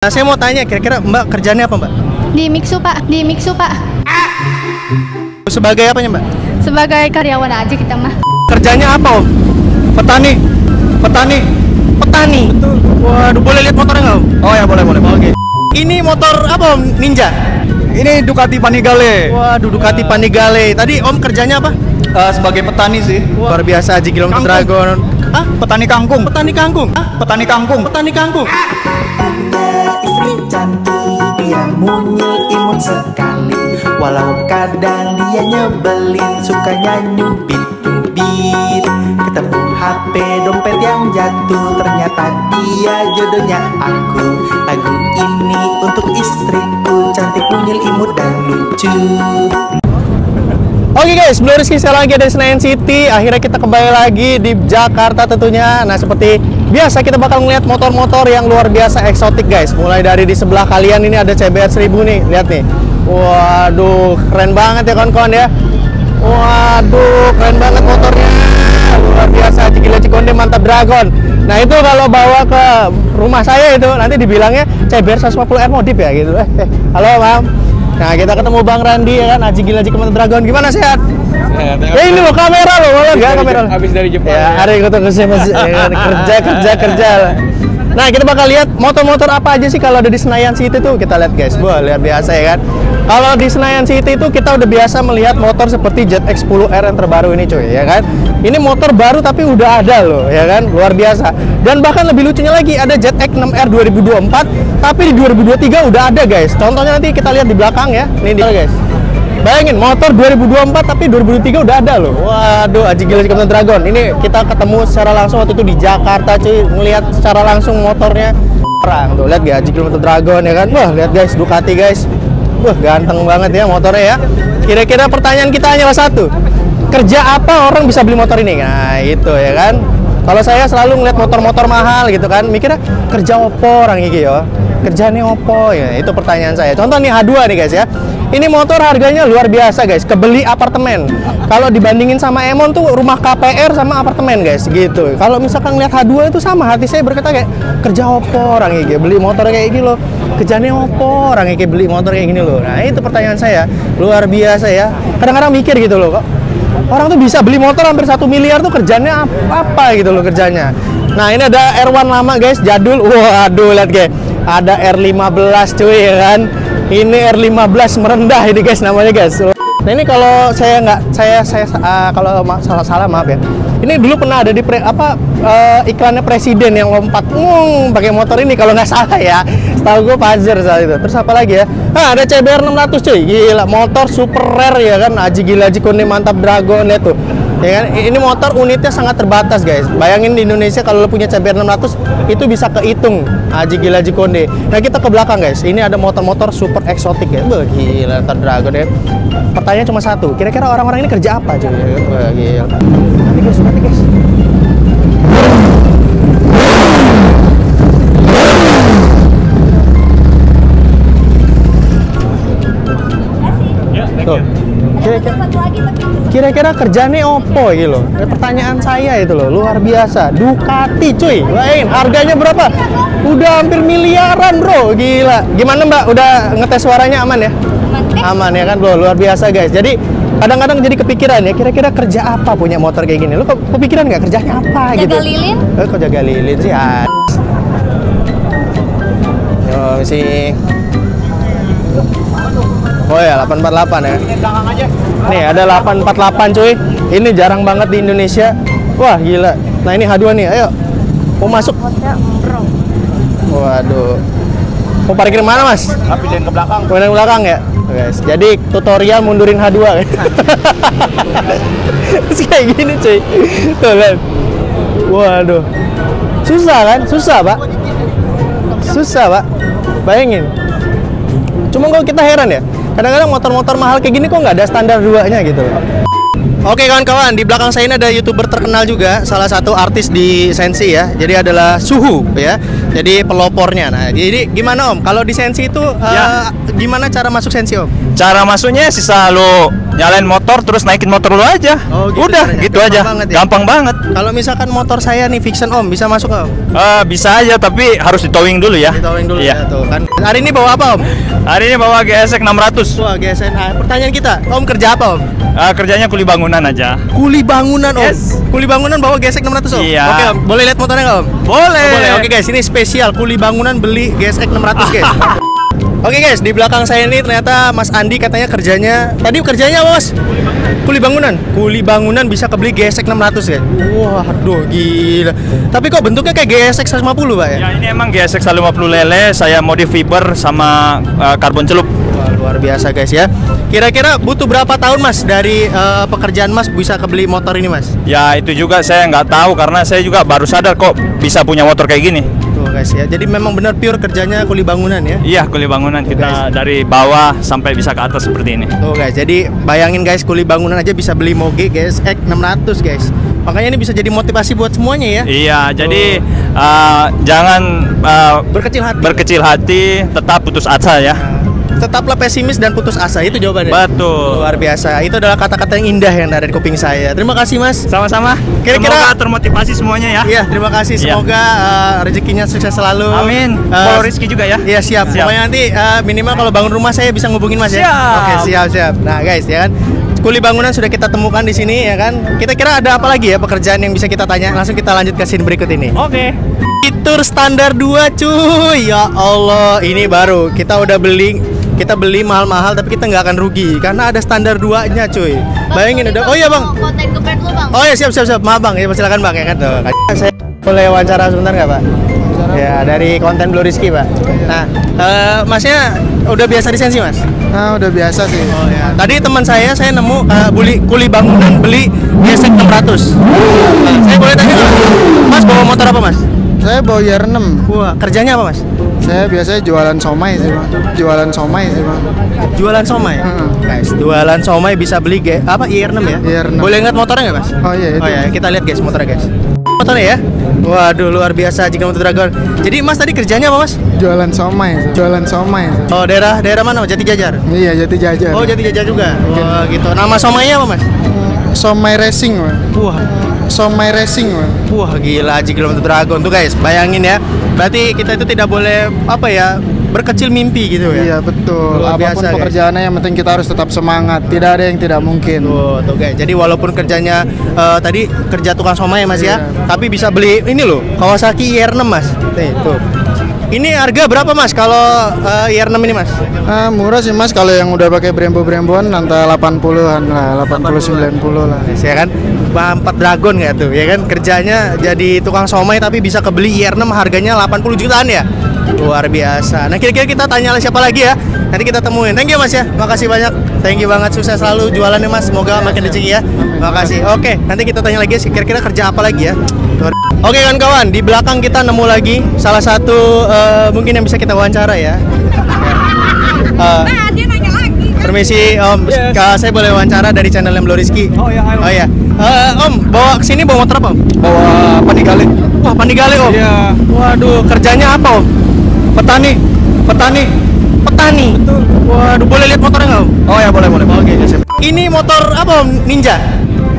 Nah, saya mau tanya, kira-kira Mbak kerjanya apa Mbak? Di Mixu Pak, di Mixu Pak. Sebagai apanya Mbak? Sebagai karyawan aja kita mah. Kerjanya apa Om? Petani. Petani. Petani. Betul. Waduh, boleh lihat motornya nggak Om? Oh ya boleh boleh. Oke. Ini motor apa Om? Ninja. Ini Ducati Panigale. Waduh, Ducati Panigale. Tadi Om kerjanya apa? Eh, sebagai petani sih. Luar biasa Kangkung. Dragon. Ah, Petani kangkung. petani kangkung. Ah, Petani kangkung. petani kangkung. Istri mungil imut sekali Walau kadang dia nyebelin Sukanya nyubit-nyubit Ketemu HP dompet yang jatuh Ternyata dia jodohnya aku Lagu ini untuk istriku Cantik mungil imut dan lucu Oke guys, Blue Rizky saya lagi ada Senayan City. Akhirnya kita kembali lagi di Jakarta tentunya. Nah seperti biasa kita bakal ngeliat motor-motor yang luar biasa eksotik guys. Mulai dari di sebelah kalian ini ada CBR 1000 nih, lihat nih. Waduh, keren banget ya kawan-kawan ya. Waduh, keren banget motornya. Luar biasa, Cikila Cikonde mantap Dragon. Nah itu kalau bawa ke rumah saya itu nanti dibilangnya CBR 150R modif ya gitu. Halo mam. Nah kita ketemu Bang Randi ya kan, Aji Gila Aji Kementerian Dragon. Gimana sehat? Ya ini lo kamera lo, malah enggak kamera. Habis dari Jepang. Ya, hari itu ke sini ya kerja kerja kerja. Nah, kita bakal lihat motor-motor apa aja sih kalau ada di Senayan City tuh kita lihat guys. Wah, luar biasa ya kan. Kalau di Senayan City itu kita udah biasa melihat motor seperti ZX10R yang terbaru ini cuy, ya kan. Ini motor baru tapi udah ada loh, ya kan. Luar biasa. Dan bahkan lebih lucunya lagi ada ZX6R 2024 tapi di 2023 udah ada guys. Contohnya nanti kita lihat di belakang ya. Ini dia guys. Bayangin motor 2024 tapi 2023 udah ada loh. Waduh, Aji Gila Kementerian Dragon. Ini kita ketemu secara langsung waktu itu di Jakarta cuy, ngelihat secara langsung motornya. Perang tuh, lihat gak Aji Kementerian Dragon ya kan. Wah, lihat guys Ducati guys. Wah, ganteng banget ya motornya ya. Kira-kira pertanyaan kita hanyalah satu. Kerja apa orang bisa beli motor ini? Nah, itu ya kan. Kalau saya selalu ngeliat motor-motor mahal gitu kan, mikirnya kerja opo orang iki ya. Kerjanya opo ya? Itu pertanyaan saya. Contoh nih H2 nih guys ya. Ini motor harganya luar biasa guys, kebeli apartemen. Kalau dibandingin sama Emon tuh rumah KPR sama apartemen guys, gitu. Kalau misalkan lihat H2 itu sama, hati saya berkata kayak kerja opo orang ini beli motor kayak gini loh. Kerjanya opo orang ini beli motor kayak gini loh. Nah itu pertanyaan saya, luar biasa ya. Kadang-kadang mikir gitu loh kok. Orang tuh bisa beli motor hampir satu miliar tuh kerjanya apa, apa gitu loh kerjanya. Nah ini ada R1 lama guys, jadul. Waduh lihat guys, ada R15 cuy ya kan. Ini R15 merendah ini guys namanya guys. Nah ini kalau saya nggak saya saya uh, kalau ma- salah salah maaf ya. Ini dulu pernah ada di pre- apa uh, iklannya presiden yang lompat ngung pakai motor ini kalau nggak salah ya. Setahu gue Fazer saat itu. Terus apa lagi ya? Ah ada CBR 600 cuy. Gila motor super rare ya kan. Aji gila Aji Konde mantap Dragon ya tuh. Ya kan? Ini motor unitnya sangat terbatas guys. Bayangin di Indonesia kalau lo punya CBR 600 itu bisa kehitung Aji Gila Aji Konde. Nah kita ke belakang guys. Ini ada motor-motor super eksotik ya. Wah gila ntar Dragon ya. Pertanyaan cuma satu. Kira-kira orang-orang ini kerja apa cuy? Wah gila. Nanti guys, nanti guys. Tuh. Kira-kira kira-kira kerjanya opo gitu loh Eh, pertanyaan saya itu loh luar biasa. Ducati cuy. Lain harganya berapa? Udah hampir miliaran bro. Gila. Gimana mbak? Udah ngetes suaranya aman ya? Aman ya kan bro? Luar biasa guys. Jadi kadang-kadang jadi kepikiran ya kira-kira kerja apa punya motor kayak gini? Lo ke- kepikiran nggak? Kerjanya apa Jaga gitu? lilin? eh, kok jaga lilin sih. Yo, si Oh ya, 848 ya. Nih, ada 848 cuy. Ini jarang banget di Indonesia. Wah, gila. Nah, ini H2 nih. Ayo. Mau masuk? Waduh. Mau parkir mana, Mas? Pindahin ke belakang. Pindahin ke belakang ya? Guys. Jadi tutorial mundurin H2 ya. Kayak gini, cuy. Tuh, kan. Waduh. Susah kan? Susah, Pak. Susah, Pak. Bayangin. Cuma kalau kita heran ya, kadang-kadang motor-motor mahal kayak gini kok nggak ada standar duanya gitu. Oke kawan-kawan, di belakang saya ini ada youtuber terkenal juga, salah satu artis di Sensi ya. Jadi adalah Suhu ya. Jadi pelopornya. Nah, jadi gimana Om? Kalau di Sensi itu Ya. gimana cara masuk Sensi Om? Cara masuknya sisa lu nyalain motor terus naikin motor lu aja. Oh, gitu Udah, caranya. gitu Gampang aja. banget ya? Gampang banget. Kalau misalkan motor saya nih Fiction Om, bisa masuk Om? Eh, bisa aja tapi harus ditowing dulu ya. Ditolong dulu Iya. ya tuh kan. Hari ini bawa apa Om? Hari ini bawa GSX 600. Wah, GSNA. Pertanyaan kita, Om kerja apa Om? Eh, kerjanya kuli bangunan aja. Kuli bangunan Om. Yes. Kuli bangunan bawa GSX 600 Om. Iya. Oke Om, boleh lihat motornya nggak Om? Boleh. Oh, boleh. Oke guys, ini spesial kuli bangunan beli GSX 600 guys. Oke guys, di belakang saya ini ternyata Mas Andi katanya kerjanya tadi kerjanya apa Mas? Kuli bangunan. Kuli bangunan bisa kebeli GSX 600 ya. Wah, aduh gila. Tapi kok bentuknya kayak GSX 150 Pak ya? Ya ini emang GSX 150 lele, saya modif fiber sama eh, karbon celup. Wah, luar biasa guys ya. Kira-kira butuh berapa tahun Mas dari eh, pekerjaan Mas bisa kebeli motor ini Mas? Ya itu juga saya nggak tahu karena saya juga baru sadar kok bisa punya motor kayak gini. Tuh guys ya. Jadi memang benar pure kerjanya kuli bangunan ya. Iya kuli bangunan kita dari bawah sampai bisa ke atas seperti ini. Tuh guys, jadi bayangin guys kuli bangunan aja bisa beli moge guys, X 600 guys. Makanya ini bisa jadi motivasi buat semuanya ya. Iya, jadi eh, jangan eh, Berkecil hati. berkecil hati, tetap putus asa ya. Tetaplah pesimis dan putus asa itu jawabannya. Betul. Luar biasa. Itu adalah kata-kata yang indah yang dari kuping saya. Terima kasih Mas. Sama-sama. Kira-kira- Semoga termotivasi semuanya ya. Iya, terima kasih. Iya. Semoga eh, rezekinya sukses selalu. Amin. Eh, Follow Rizky juga ya. Iya siap. Siap. Pokoknya nanti eh, minimal kalau bangun rumah saya bisa ngubungin Mas ya. Siap. Oke, siap siap. Nah, guys ya kan. Kuli bangunan sudah kita temukan di sini ya kan. Kita kira ada apa lagi ya pekerjaan yang bisa kita tanya? Langsung kita lanjut ke scene berikut ini. Oke. Fitur standar 2 cuy. Ya Allah, ini baru. Kita udah beli kita beli mahal-mahal tapi kita nggak akan rugi karena ada standar 2-nya cuy. Bayangin udah. Oh iya, Bang. Konten gepet lu bang. Oh ya siap siap siap. Maaf Bang, ya silakan Bang ya kan tuh. Saya boleh wawancara sebentar nggak Pak? Ya dari konten Blue Rizky Pak. Nah, eh, Masnya udah biasa disensi Mas? Nah, udah biasa sih. Oh ya. Tadi teman saya saya nemu eh, beli kuli bangunan beli gesek 600. Nah, saya boleh tanya nggak? Mas bawa motor apa Mas? Saya bawa year 6. Wah kerjanya apa Mas? Saya biasanya jualan somai sih, Bang. Jualan somai sih, Bang. Jualan somai. Heeh. Guys, jualan somai bisa beli ge apa IR6 ya? IR6. Boleh lihat motornya nggak Mas? Oh iya, itu. Oh ya, kita lihat guys motornya guys. Motornya ya. Waduh, luar biasa jika motor Dragon. Jadi Mas tadi kerjanya apa Mas? Jualan somai sih. Jualan somai sih. Oh, daerah daerah mana? Jati Jajar. Iya, jadi jajan. Oh, Jati Jajar juga. Wah, gitu. Nama somainya apa, Mas? Somai racing, Bang. Wah, Somai racing, wah gila Haji Kilometer Dragon tuh guys. Bayangin ya. Berarti kita itu tidak boleh apa ya? Berkecil mimpi gitu ya. Iya, betul. Luar Apa pun biasa, guys. pekerjaannya yang penting kita harus tetap semangat. Tidak ada yang tidak mungkin. Tuh, tuh guys. Jadi walaupun kerjanya eh, tadi kerja tukang somai ya Mas ya, Iya. tapi bisa beli ini loh, Kawasaki IR6 Mas. Nih, tuh. Ini harga berapa Mas kalau eh, IR6 ini Mas? Ah, murah sih, Mas. Kalau yang udah pakai Brembo-Bremboan antara 80-an lah, 80 90 lah. ya kan empat dragon nggak tuh ya kan? Kerjanya jadi tukang somai tapi bisa kebeli IR6 harganya 80 jutaan ya? Luar biasa. Nah kira-kira kita tanya siapa lagi ya? Nanti kita temuin. Thank you mas ya. Makasih banyak. Thank you banget. Sukses selalu jualannya mas. Semoga makin rezeki ya. Makasih. Oke nanti kita tanya lagi ya. Kira-kira kerja apa lagi ya? Oke kan kawan, di belakang kita nemu lagi salah satu eh, mungkin yang bisa kita wawancara ya. Lagi. Permisi Om, Kak, saya boleh wawancara dari channel Blue Rizky. Oh iya, ayo. Oh iya. Eh, om, bawa ke sini bawa motor apa Om? Bawa panigale. Wah, panigale Om. Iya. Waduh, kerjanya apa Om? Petani. Petani. Petani. Waduh, boleh lihat motornya nggak Om? Oh ya boleh boleh. Oke, siap. Ini motor apa Om? Ninja.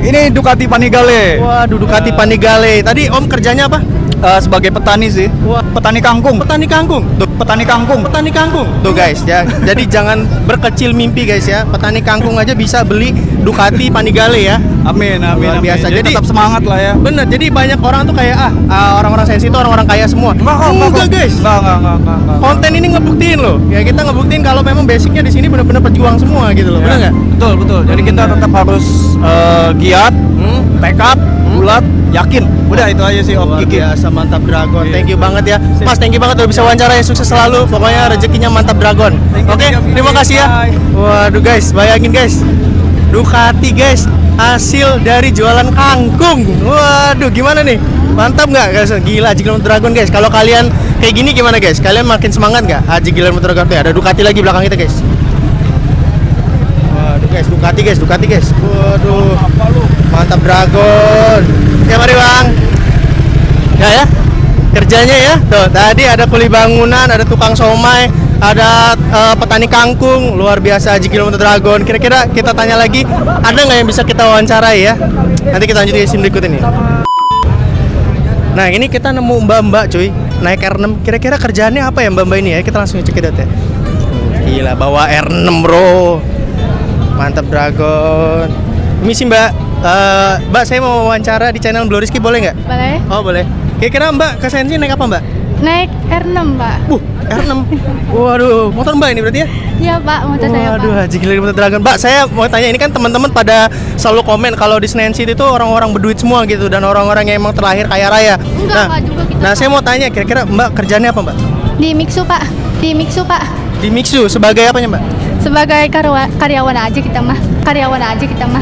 Ini Ducati Panigale. Waduh, Ducati Panigale. Tadi Om kerjanya apa? Eh, sebagai petani sih. Wah. Petani kangkung. Petani kangkung. Tuh, Petani kangkung. petani kangkung. Tuh guys ya. Jadi jangan berkecil mimpi guys ya. Petani kangkung aja bisa beli Ducati Panigale ya. Amin amin. Luar amin. biasa. Jadi, Jadi- tetap semangat lah ya. Bener, jadi banyak orang tuh kayak ah, ah, orang-orang sensi itu orang-orang kaya semua. Enggak guys. Enggak enggak enggak enggak. enggak. Konten ini ngebuktiin loh. Ya kita ngebuktiin kalau memang basicnya di sini benar-benar pejuang semua gitu loh. Bener nggak? Betul betul. Jadi kita tetap harus eh, giat, Hmm? tekad, bulat, yakin. Udah itu aja sih Om Kiki. biasa mantap Dragon. Iya. Thank you banget ya. Mas, thank you banget udah bisa wawancara ya sukses selalu. Pokoknya rezekinya mantap Dragon. Oke, you, terima kasih ya. Waduh guys, bayangin guys. Ducati guys, hasil dari jualan kangkung. Waduh, gimana nih? Mantap nggak guys? Gila Haji Kilometer Dragon guys. Kalau kalian kayak gini gimana guys? Kalian makin semangat nggak? Haji Kilometer Dragon tuh ada Ducati lagi belakang kita guys. Waduh. guys, Ducati guys, Ducati guys. Waduh. Mantap Dragon. Ya mari Bang. Ya ya. Kerjanya ya. Tuh, tadi ada kuli bangunan, ada tukang somai, ada eh, petani kangkung, luar biasa Haji Kilometer Dragon. Kira-kira kita tanya lagi, ada nggak yang bisa kita wawancarai ya? Nanti kita lanjut di scene berikut ini. Nah ini kita nemu mbak-mbak cuy Naik R6 Kira-kira kerjaannya apa ya mbak-mbak ini ya Kita langsung cek ya Gila bawa R6 bro Mantap Dragon Misi mbak Eh, Mbak saya mau wawancara di channel Blue Rizky boleh nggak? Boleh? Oh boleh Kira-kira mbak ke Sensi naik apa mbak? Naik R6, Pak. Uh R6 Waduh motor mbak ini berarti ya? Iya, Pak, motor saya, Waduh, Pak. Haji Kilometer Dragon. Mbak, saya mau tanya ini kan teman-teman pada selalu komen kalau di City itu orang-orang berduit semua gitu dan orang-orang yang emang terlahir kaya raya. Enggak, nah, Pak, juga kita, Nah, Pak. saya mau tanya kira-kira Mbak kerjanya apa, Mbak? Di Mixu, Pak. Di Mixu, Pak. Di Mixu sebagai apanya, Mbak? Sebagai karyawan aja kita mah. Karyawan aja kita mah.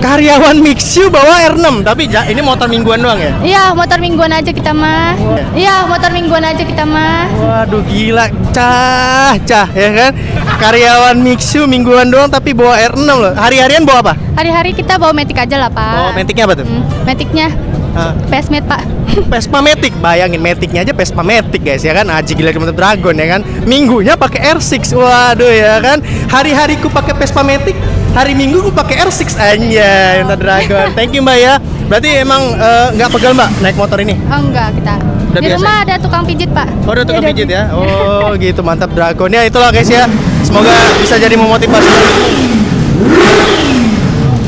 Karyawan Mixu bawa R6, tapi ja- ini motor mingguan doang ya? Iya, motor mingguan aja kita mah. Iya, motor mingguan aja kita mah. Waduh gila, cah, cah ya kan? Karyawan Mixu mingguan doang tapi bawa R6 loh. Hari-harian bawa apa? Hari-hari kita bawa metik aja lah, Pak. Oh, metiknya apa tuh? Hmm, metiknya Ah. Pesmet, Pak. Vespa Matic, bayangin Maticnya aja Vespa Matic guys ya kan, Aji gila Kilometer Dragon ya kan, minggunya pakai R6, waduh ya kan, hari-hariku pakai Vespa Matic, hari Minggu ku pakai R6 aja, Kilometer Dragon. Thank you mbak ya. Berarti emang eh, nggak pegal mbak naik motor ini? Oh, enggak kita. Udah Di biasa rumah ada tukang pijit, Pak. Oh udah tukang Iya, pijit ya? Oh gitu mantap Dragon. Ya itulah guys ya. Semoga bisa jadi memotivasi.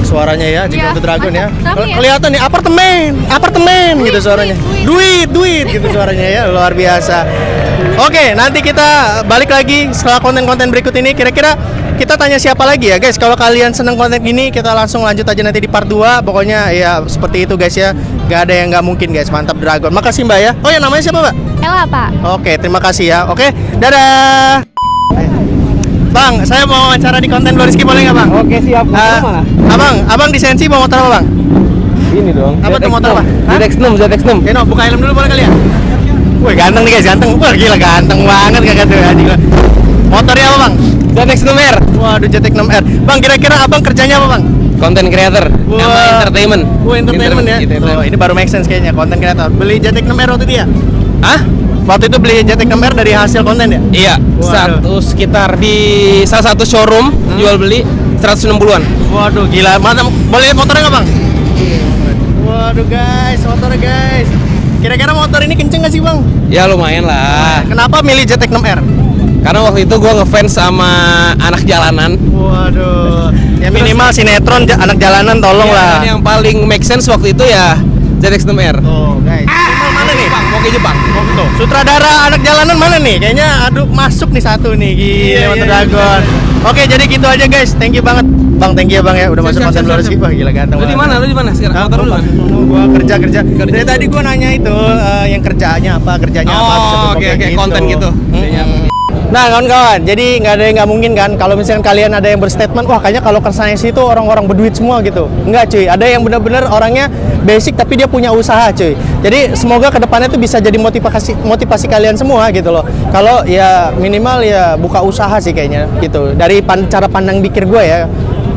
Suaranya ya, Aji Iya, Kilometer Dragon ya. Rame ya? Kelihatan nih apartemen, apartemen Duit, gitu suaranya. duit, Duit, duit gitu suaranya ya, luar biasa. Oke, nanti kita balik lagi setelah konten-konten berikut ini. Kira-kira kita tanya siapa lagi ya guys? Kalau kalian seneng konten ini, kita langsung lanjut aja nanti di part 2. Pokoknya ya seperti itu guys ya. Gak ada yang nggak mungkin guys. Mantap Dragon. Makasih Mbak ya. Oh ya namanya siapa Mbak? Ella, Pak. Oke, terima kasih ya. Oke, dadah. Bang, saya mau wawancara di konten Blue Rizky boleh nggak bang? Oke siap. Motor mana? abang, abang di Sensi bawa motor apa bang? Ini dong. Apa tuh motor apa? Hah? ZX6, ZX6. Keno, buka helm dulu boleh kali ya? Wih, ganteng nih guys, ganteng. Wah, gila ganteng banget kakak tuh anjing. Motornya apa bang? ZX6 R. Waduh, JTEC 6R. Bang, kira-kira abang kerjanya apa bang? Content creator. Wah. Sama entertainment. Wah, entertainment ya. Entertainment. Oh, ini baru make sense kayaknya, konten kreator. Beli JTEC 6R waktu itu ya? Hah? Waktu itu beli JTEC 6R dari hasil konten ya? Iya, Waduh. satu sekitar di salah satu showroom jual beli 160-an. Waduh gila, mana boleh lihat motornya nggak bang? Waduh guys, motornya guys. Kira-kira motor ini kenceng nggak sih bang? Ya lumayan lah. Kenapa milih JTEC 6R? Karena waktu itu gua ngefans sama anak jalanan. Waduh, ya minimal sinetron anak jalanan tolong Iya, lah. yang paling make sense waktu itu ya ZX6 R. Tuh guys, minimal ke Jepang. Oh, tuh. Sutradara anak jalanan mana nih? Kayaknya aduh masuk nih satu nih, gila motor Dragon. Oke, jadi gitu aja guys. Thank you banget. Bang, thank you ya Bang ya udah Siap, masuk siap, konten. Wah, gila ganteng Lu di mana? Lu di mana sekarang? Motor lu di gua- mana? gua kerja kerja. Dari tadi gua nanya itu eh, yang kerjaannya apa, kerjanya apa, Oh, oke, oke, konten gitu. Nah kawan-kawan, jadi nggak ada yang nggak mungkin kan kalau misalkan kalian ada yang berstatement, wah kayaknya kalau kesannya itu orang-orang berduit semua gitu. Enggak cuy, ada yang benar-benar orangnya basic tapi dia punya usaha cuy. Jadi semoga ke depannya tuh bisa jadi motivasi motivasi kalian semua gitu loh. Kalau ya minimal ya buka usaha sih kayaknya gitu. Dari pan- cara pandang pikir gue ya,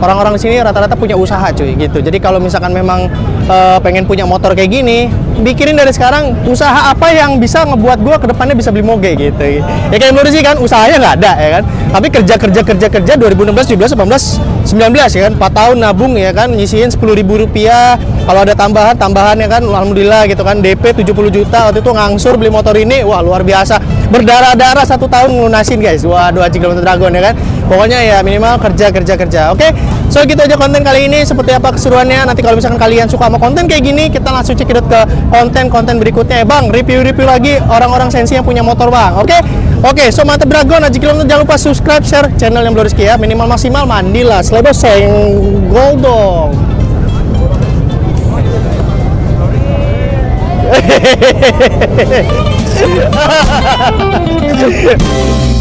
orang-orang sini rata-rata punya usaha cuy gitu. Jadi kalau misalkan memang eh, pengen punya motor kayak gini, pikirin dari sekarang usaha apa yang bisa ngebuat gua ke depannya bisa beli moge gitu. Ya kayak menurut sih kan usahanya nggak ada ya kan. Tapi kerja kerja kerja kerja 2016, 17, 18, 19 ya kan. 4 tahun nabung ya kan? Nyisihin 10 ribu rupiah. Kalau ada tambahan tambahan ya kan? Alhamdulillah gitu kan? DP 70 juta waktu itu ngangsur beli motor ini. Wah luar biasa. Berdarah-darah satu tahun ngelunasin guys. Waduh anjing kilometer dragon ya kan? Pokoknya ya minimal kerja kerja kerja. Oke? So gitu aja konten kali ini. Seperti apa keseruannya? Nanti kalau misalkan kalian suka sama konten kayak gini kita langsung cekidot ke konten-konten berikutnya. Ya bang review-review lagi orang-orang sensi yang punya motor bang. Oke? Oke, so mantep dragon, aja kilometer jangan lupa subscribe, share channel yang Rizky ya. Minimal maksimal mandilah, selebo senggol dong. Hehehe